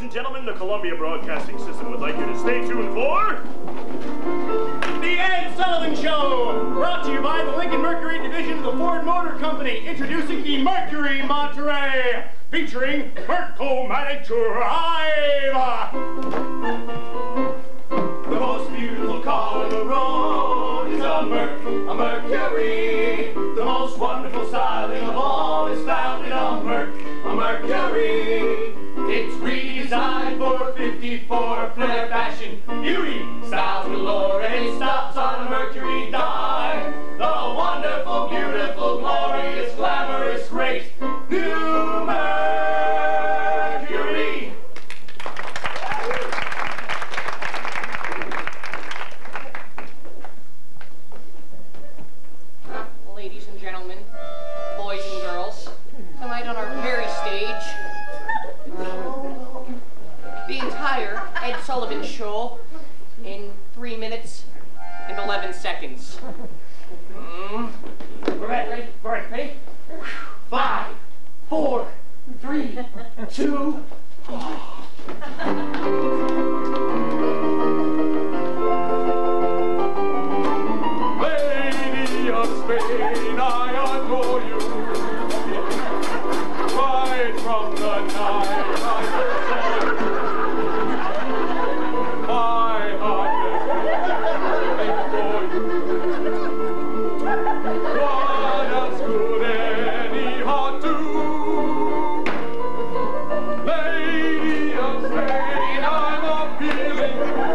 ladies and gentlemen, the Columbia Broadcasting System would like you to stay tuned for... The Ed Sullivan Show, brought to you by the Lincoln Mercury Division of the Ford Motor Company, introducing the Mercury Monterey, featuring Mercomatic Drive. The most beautiful car on the road is a Merc, a Mercury. The most wonderful styling of all is found in a Merc, a Mercury. It's redesigned for 54 flair fashion, beauty, styles galore, it stops on a Mercury dime. The wonderful, beautiful, glorious, glamorous, great new Mercury. Entire Ed Sullivan Show in three minutes and 11 seconds. Mm. We're ready, ready, ready? Five, four, three, two, Lady of Spain, I adore you. Right from the night I Lady of Spain, I'm appealing.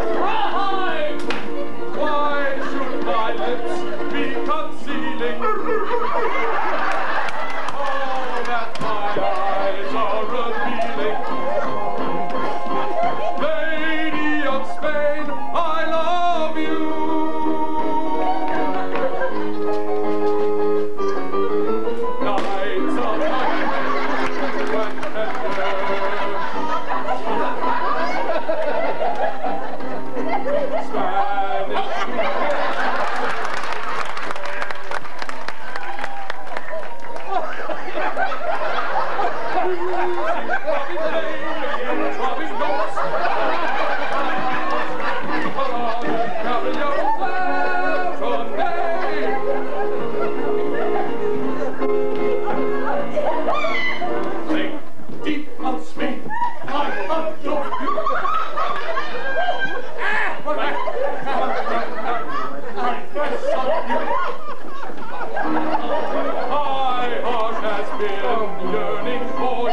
been yearning for